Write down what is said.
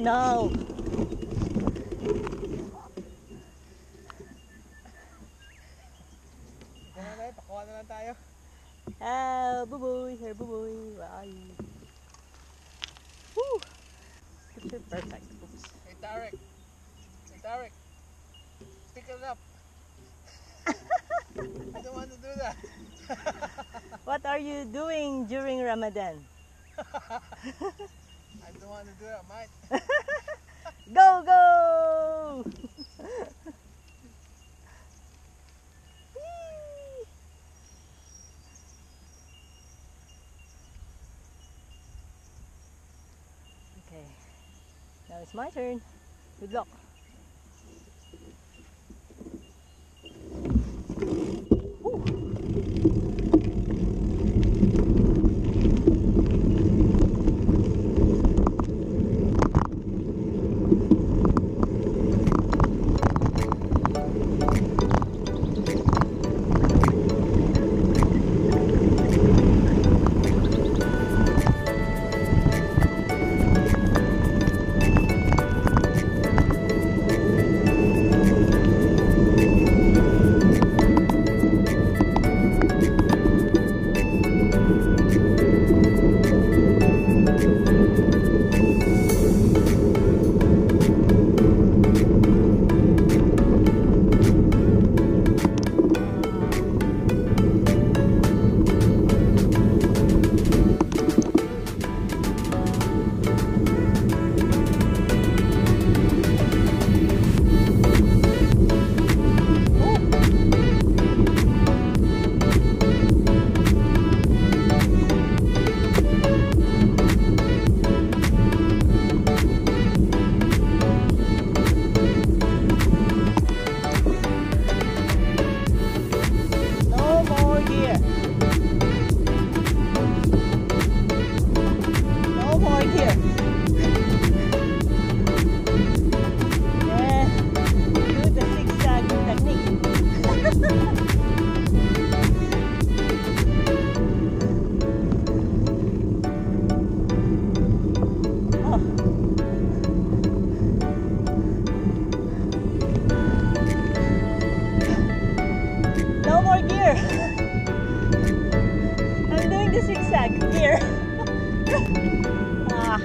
no, no. Woo! Perfect. Pick it up. I don't want to do that. what are you doing during Ramadan? I don't want to do that, mate. Go, go! Okay, now it's my turn. Good luck. here. 哇